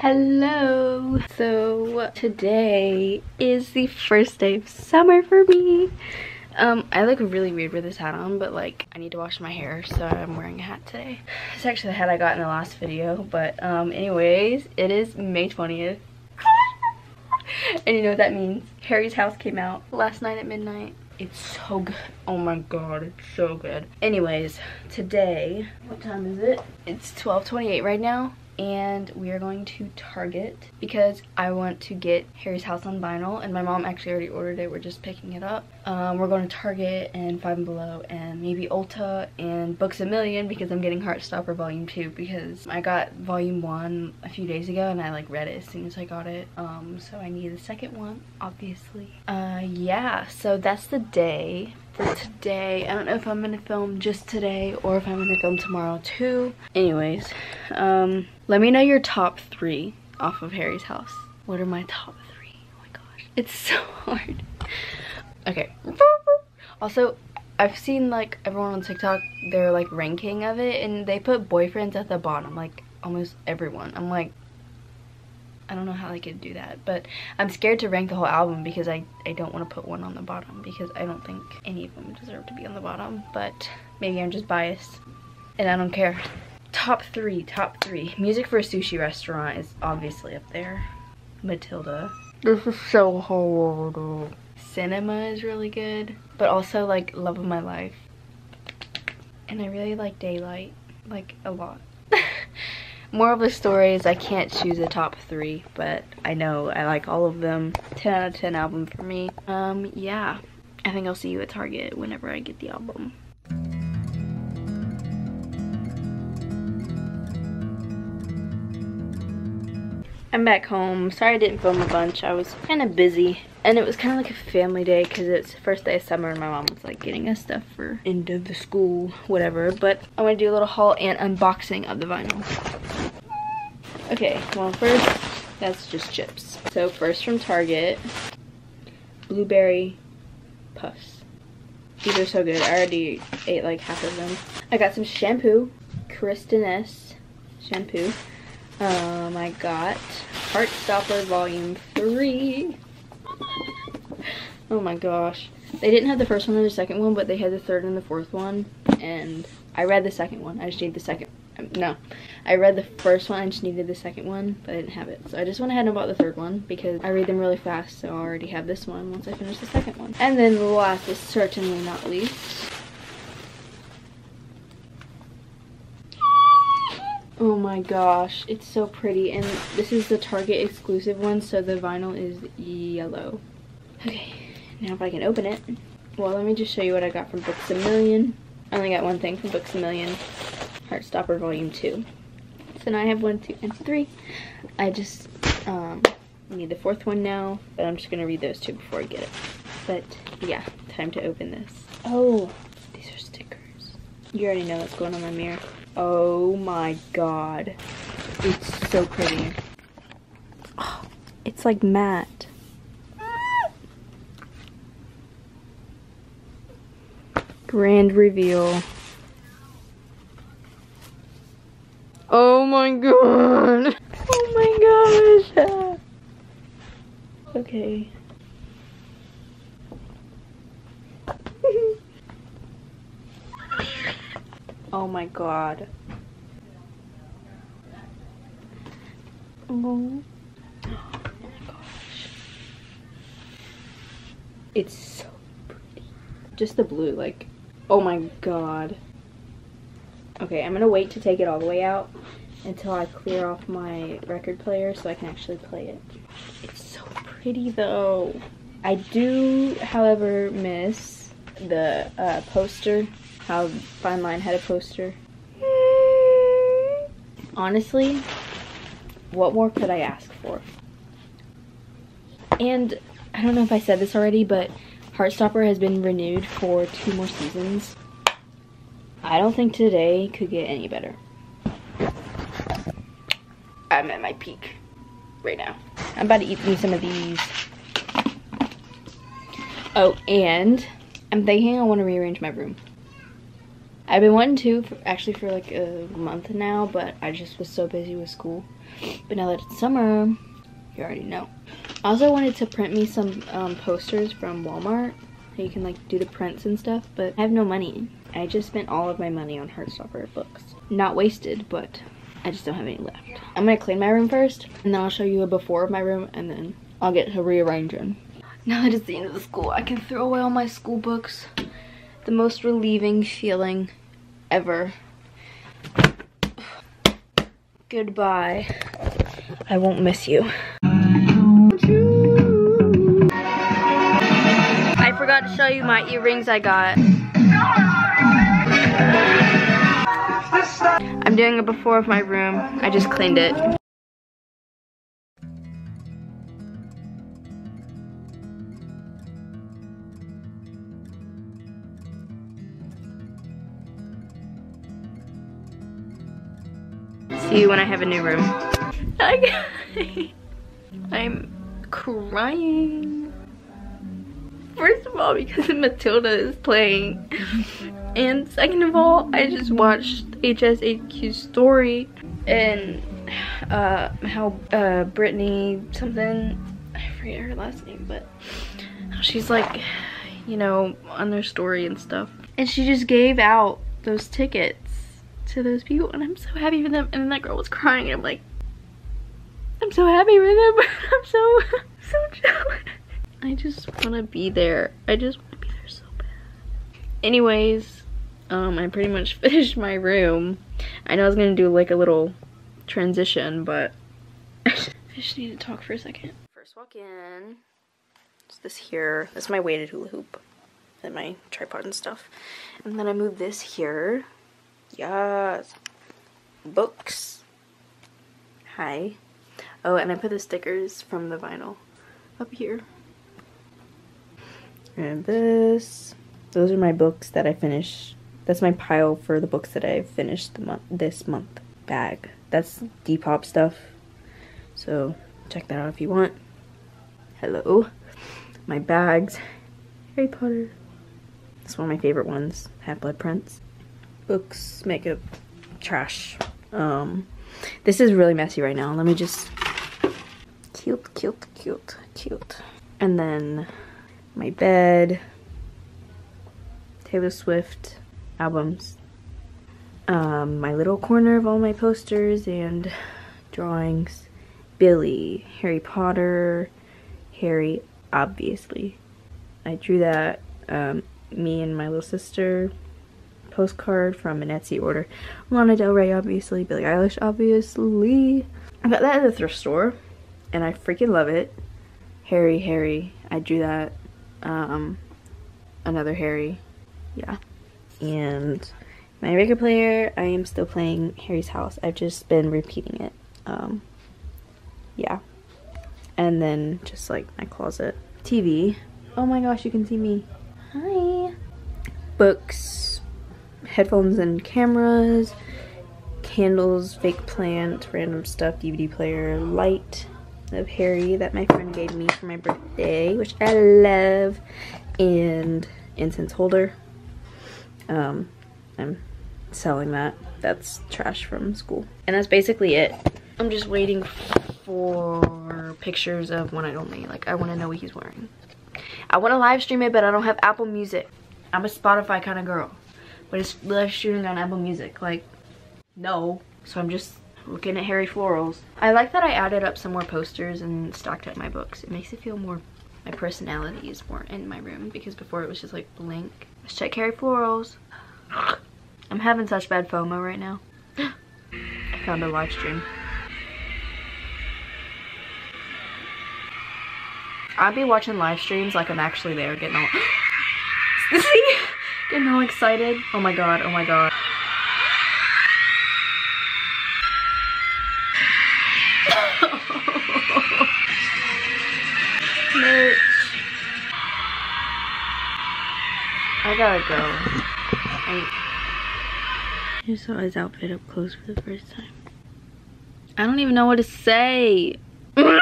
Hello! So today is the first day of summer for me. Um, I look really weird with this hat on, but like I need to wash my hair, so I'm wearing a hat today. It's actually the hat I got in the last video, but um, anyways, it is May 20th. and you know what that means. Harry's House came out last night at midnight. It's so good. Oh my god, it's so good. Anyways, today, what time is it? It's 12.28 right now and we are going to Target because I want to get Harry's House on vinyl and my mom actually already ordered it. We're just picking it up. Um, we're going to Target and Five and Below and maybe Ulta and Books A Million because I'm getting Heartstopper Volume 2 because I got Volume 1 a few days ago and I like read it as soon as I got it. Um, so I need the second one, obviously. Uh, yeah, so that's the day for today. I don't know if I'm gonna film just today or if I'm gonna film tomorrow too. Anyways, um, let me know your top three off of Harry's house. What are my top three? Oh my gosh, it's so hard. Okay. Also, I've seen like everyone on TikTok, their like ranking of it and they put boyfriends at the bottom, like almost everyone. I'm like, I don't know how I could do that, but I'm scared to rank the whole album because I, I don't want to put one on the bottom because I don't think any of them deserve to be on the bottom, but maybe I'm just biased and I don't care. Top three, top three. Music for a sushi restaurant is obviously up there. Matilda. This is so hard. Cinema is really good, but also like Love of My Life. And I really like Daylight, like a lot. Moral of the story is I can't choose a top three, but I know I like all of them. 10 out of 10 album for me. Um, yeah. I think I'll see you at Target whenever I get the album. I'm back home. Sorry I didn't film a bunch. I was kind of busy. And it was kind of like a family day because it's the first day of summer and my mom was like getting us stuff for end of the school, whatever. But I'm going to do a little haul and unboxing of the vinyl. Okay, well first, that's just chips. So first from Target, blueberry puffs. These are so good. I already ate like half of them. I got some shampoo, Kristin Ess shampoo. Um, I got Heartstopper Volume 3. oh my gosh. They didn't have the first one or the second one, but they had the third and the fourth one. And I read the second one. I just need the second. Um, no. I read the first one. I just needed the second one, but I didn't have it. So I just went ahead and bought the third one because I read them really fast. So I already have this one once I finish the second one. And then the last is certainly not least. Oh my gosh, it's so pretty. And this is the Target exclusive one, so the vinyl is yellow. Okay, now if I can open it. Well, let me just show you what I got from Books A Million. I only got one thing from Books A Million. Heartstopper Volume 2. So now I have one, two, and three. I just um, need the fourth one now, but I'm just going to read those two before I get it. But yeah, time to open this. Oh, these are stickers. You already know what's going on my mirror. Oh my god. It's so pretty. Oh, it's like matte. Grand reveal. Oh my god. Oh my gosh. Okay. Oh my god. Oh. my gosh. It's so pretty. Just the blue, like, oh my god. Okay, I'm gonna wait to take it all the way out until I clear off my record player so I can actually play it. It's so pretty though. I do, however, miss the uh, poster how Fine Line had a poster. Honestly, what more could I ask for? And I don't know if I said this already, but Heartstopper has been renewed for two more seasons. I don't think today could get any better. I'm at my peak right now. I'm about to eat me some of these. Oh, and I'm thinking I want to rearrange my room. I've been wanting to for, actually for like a month now, but I just was so busy with school. But now that it's summer, you already know. I also wanted to print me some um, posters from Walmart. You can like do the prints and stuff, but I have no money. I just spent all of my money on Heartstopper books. Not wasted, but I just don't have any left. I'm gonna clean my room first, and then I'll show you a before of my room, and then I'll get to rearranging. Now that it's the end of the school, I can throw away all my school books. The most relieving feeling ever. Goodbye. I won't miss you. I forgot to show you my earrings I got. I'm doing a before of my room. I just cleaned it. See you when I have a new room. I'm crying. First of all, because Matilda is playing. And second of all, I just watched HSHQ story and uh, how uh, Brittany something, I forget her last name, but she's like, you know, on their story and stuff. And she just gave out those tickets to those people and I'm so happy for them. And then that girl was crying and I'm like, I'm so happy for them. I'm so, so jealous. I just want to be there. I just want to be there so bad. Anyways, um, I pretty much finished my room. I know I was going to do like a little transition, but I just need to talk for a second. First walk in. It's this here. That's my weighted hula hoop and my tripod and stuff. And then I move this here. Yes. Books. Hi. Oh, and I put the stickers from the vinyl up here. And this. Those are my books that I finished. That's my pile for the books that I finished the month this month. Bag. That's Depop stuff. So check that out if you want. Hello. My bags. Harry Potter. It's one of my favorite ones. Half-Blood Prince. Books, makeup, trash. Um, this is really messy right now. Let me just cute, cute, cute, cute. And then my bed, Taylor Swift albums, um, my little corner of all my posters and drawings, Billie, Harry Potter, Harry, obviously. I drew that, um, me and my little sister, postcard from an Etsy order. Lana Del Rey, obviously, Billie Eilish, obviously. I got that at the thrift store and I freaking love it. Harry, Harry, I drew that. Um, another Harry, yeah. And my record player, I am still playing Harry's House. I've just been repeating it. Um, yeah. And then just like my closet. TV. Oh my gosh, you can see me. Hi. Books, headphones and cameras, candles, fake plant, random stuff, DVD player, light, of Harry that my friend gave me for my birthday, which I love, and incense holder. Um, I'm selling that. That's trash from school. And that's basically it. I'm just waiting for pictures of One Night Only. Like, I want to know what he's wearing. I want to live stream it, but I don't have Apple Music. I'm a Spotify kind of girl. But it's live streaming on Apple Music. Like, no. So I'm just looking at Harry Florals. I like that I added up some more posters and stocked up my books. It makes it feel more, my personality is more in my room because before it was just like blank. Let's check Harry Florals. I'm having such bad FOMO right now. I found a live stream. I'd be watching live streams like I'm actually there getting all, getting all excited. Oh my god, oh my god. I gotta go. I, I saw his outfit up close for the first time. I don't even know what to say. I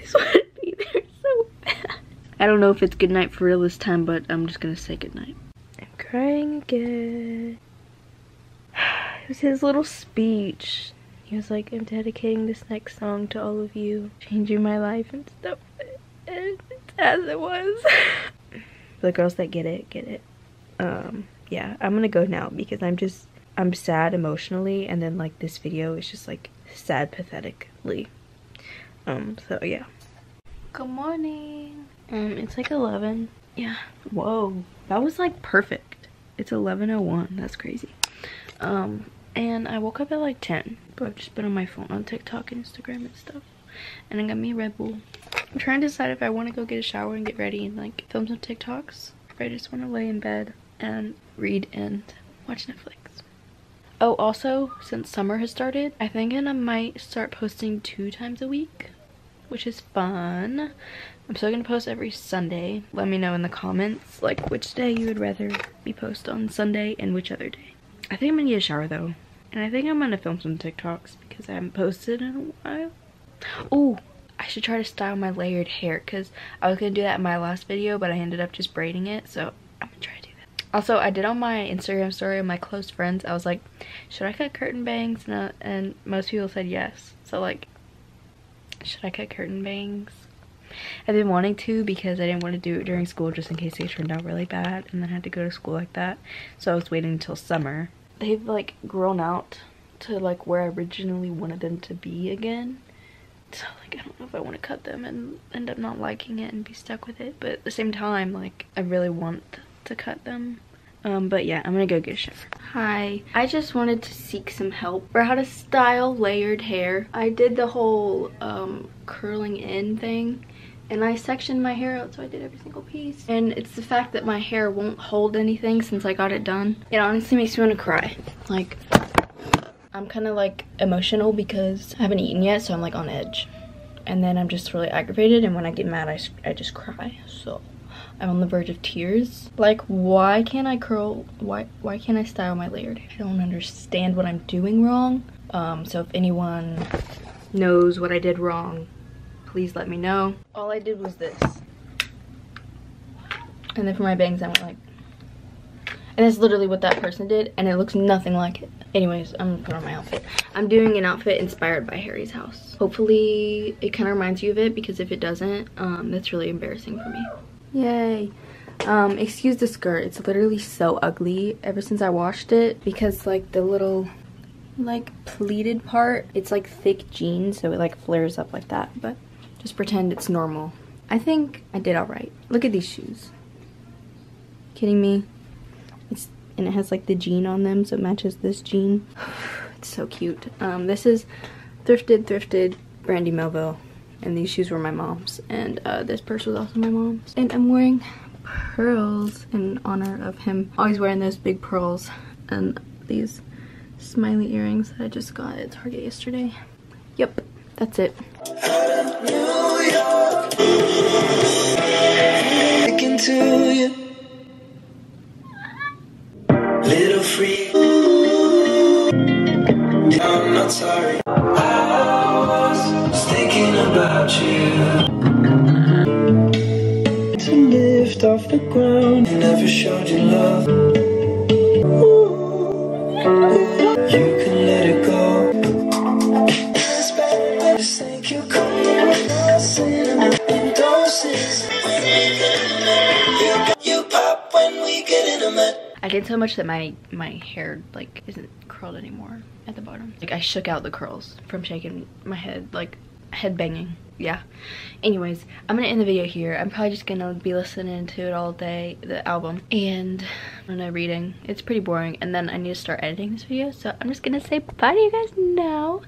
just want to be there so bad. I don't know if it's good night for real this time, but I'm just gonna say good night. I'm crying. again. It was his little speech. He was like, I'm dedicating this next song to all of you, changing my life and stuff. And it's as it was. the girls that get it, get it. Um, yeah, I'm gonna go now because I'm just, I'm sad emotionally and then like this video is just like sad pathetically. Um, so yeah. Good morning. Um, it's like 11. Yeah. Whoa. That was like perfect. It's 11.01. That's crazy. Um, and I woke up at like 10. But I've just been on my phone on TikTok and Instagram and stuff. And I got me a Red Bull. I'm trying to decide if I want to go get a shower and get ready and like film some TikToks. Or I just want to lay in bed and read and watch Netflix. Oh, also, since summer has started, I think I might start posting two times a week, which is fun. I'm still gonna post every Sunday. Let me know in the comments, like, which day you would rather me post on Sunday and which other day. I think I'm gonna get a shower though. And I think I'm gonna film some TikToks because I haven't posted in a while. Oh, I should try to style my layered hair because I was gonna do that in my last video, but I ended up just braiding it. So I'm gonna try to do that. Also, I did on my Instagram story my close friends, I was like, should I cut curtain bangs? And, uh, and most people said yes. So like, should I cut curtain bangs? I've been wanting to because I didn't want to do it during school just in case they turned out really bad and then I had to go to school like that. So I was waiting until summer. They've like grown out to like where I originally wanted them to be again. So like I don't know if I want to cut them and end up not liking it and be stuck with it. But at the same time like I really want to cut them. Um, but yeah, I'm gonna go get a shower. Hi, I just wanted to seek some help for how to style layered hair. I did the whole um, curling in thing and I sectioned my hair out so I did every single piece. And it's the fact that my hair won't hold anything since I got it done. It honestly makes me want to cry. Like, I'm kind of like emotional because I haven't eaten yet, so I'm like on edge. And then I'm just really aggravated, and when I get mad, I, I just cry. So I'm on the verge of tears. Like, why can't I curl, why, why can't I style my layered hair? I don't understand what I'm doing wrong. Um, so if anyone knows what I did wrong, please let me know. All I did was this. And then for my bangs, I went like, and that's literally what that person did, and it looks nothing like it. Anyways, I'm gonna put on my outfit. I'm doing an outfit inspired by Harry's house. Hopefully it kind of reminds you of it, because if it doesn't, um, that's really embarrassing for me. Yay. Um, excuse the skirt, it's literally so ugly ever since I washed it, because like the little like pleated part, it's like thick jeans, so it like flares up like that, but just pretend it's normal. I think I did alright. Look at these shoes. Kidding me? It's and it has like the jean on them so it matches this jean. it's so cute. Um, this is thrifted, thrifted Brandy Melville. And these shoes were my mom's. And uh, this purse was also my mom's. And I'm wearing pearls in honor of him always wearing those big pearls and these smiley earrings that I just got at Target yesterday. Yep, that's it. Little free. I'm not sorry. I was thinking about you. To lift off the ground, never showed you love. So much that my my hair like isn't curled anymore at the bottom. Like I shook out the curls from shaking my head, like head banging. Yeah. Anyways, I'm gonna end the video here. I'm probably just gonna be listening to it all day, the album, and I don't know, reading. It's pretty boring, and then I need to start editing this video, so I'm just gonna say bye to you guys now,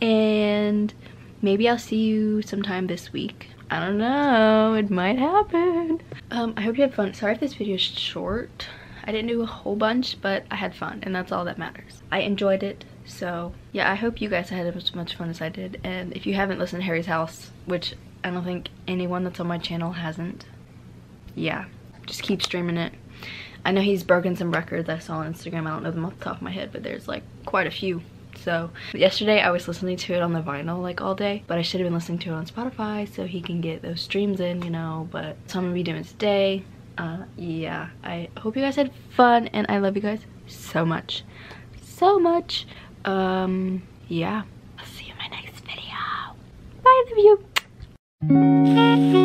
and maybe I'll see you sometime this week. I don't know, it might happen. Um, I hope you had fun. Sorry if this video is short. I didn't do a whole bunch, but I had fun, and that's all that matters. I enjoyed it, so yeah, I hope you guys had as much fun as I did. And if you haven't listened to Harry's House, which I don't think anyone that's on my channel hasn't, yeah, just keep streaming it. I know he's broken some records I saw on Instagram. I don't know them off the top of my head, but there's like quite a few. So yesterday I was listening to it on the vinyl like all day, but I should have been listening to it on Spotify so he can get those streams in, you know, but so I'm gonna be doing today. Uh, yeah, I hope you guys had fun and I love you guys so much, so much. Um, yeah, I'll see you in my next video. Bye, love you.